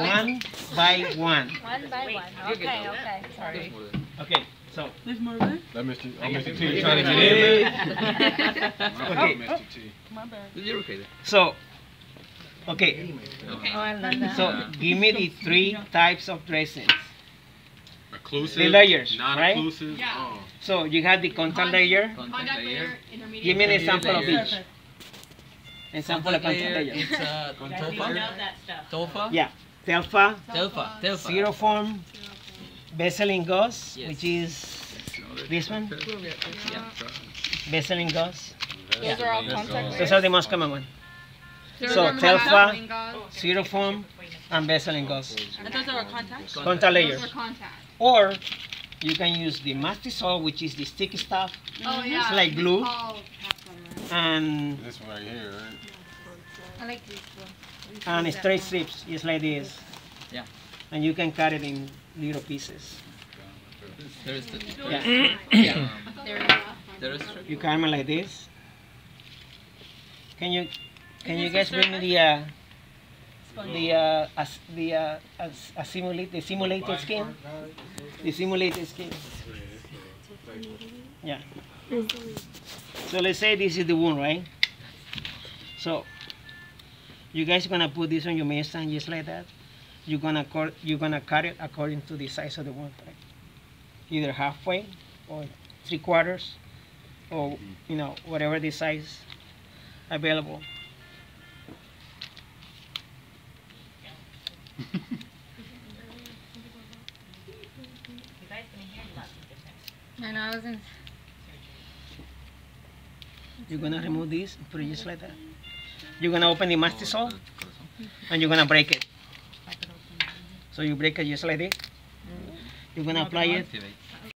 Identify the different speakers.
Speaker 1: one by one.
Speaker 2: One by one. Okay, okay. Sorry.
Speaker 1: Okay, so.
Speaker 3: There's more of it?
Speaker 4: That Mr. Oh,
Speaker 1: I got
Speaker 4: Mr.
Speaker 1: the
Speaker 4: T
Speaker 1: picture.
Speaker 4: trying to get in.
Speaker 1: Okay.
Speaker 4: Mr. T.
Speaker 3: My bad.
Speaker 5: You're okay there.
Speaker 1: So, okay,
Speaker 2: Oh, I love that.
Speaker 1: so give me the three types of dressings.
Speaker 4: Occlusive.
Speaker 1: The layers, right?
Speaker 4: Non-occlusive.
Speaker 6: Yeah.
Speaker 4: Oh.
Speaker 1: So you have the contact layer.
Speaker 5: Contact
Speaker 6: Contact
Speaker 5: layer.
Speaker 6: layer, intermediate.
Speaker 1: Give me an
Speaker 5: Intermediate
Speaker 1: example of
Speaker 5: layer.
Speaker 1: each. Example of
Speaker 5: Contact
Speaker 1: contact
Speaker 5: layer,
Speaker 1: layer.
Speaker 5: it's uh, Tolfa. Tolfa.
Speaker 1: Yeah, telfa,
Speaker 5: Telfa. Telfa.
Speaker 1: Xeroform, Vaseline gauze,
Speaker 5: Yes.
Speaker 1: which is this one,
Speaker 5: Yeah.
Speaker 1: Vaseline gauze.
Speaker 2: Those are all contact
Speaker 1: Those are the most common one. So telfa, Xeroform, and Vaseline gauze.
Speaker 3: And those are contacts?
Speaker 1: Contact layer.
Speaker 6: Those are contacts.
Speaker 1: Or you can use the mastisol, which is the sticky stuff,
Speaker 6: Oh, yeah.
Speaker 1: It's like glue.
Speaker 6: Oh,
Speaker 1: and
Speaker 4: This one right here, right?
Speaker 2: I like these ones.
Speaker 1: and Steri-Strips, just like this.
Speaker 5: Yeah.
Speaker 1: And you can cut it in little pieces.
Speaker 5: There is the.
Speaker 1: Yeah.
Speaker 5: Yeah.
Speaker 6: There
Speaker 5: There is.
Speaker 1: You cut them like this. Can you can you guys bring me the uh, the uh, as, the uh, as, a simulate the simulated skin? The simulated skin. Yeah. So let's say this is the wound, right? So you guys gonna put this on your main stand just like that. You're gonna cut you're gonna cut it according to the size of the one right? Either halfway or three quarters or you know whatever the size available.
Speaker 2: I know, I was in.
Speaker 1: You're gonna remove this, and put it just like that. You're gonna open the mastisol and you're gonna break it. So you break it just like this. You're gonna apply it.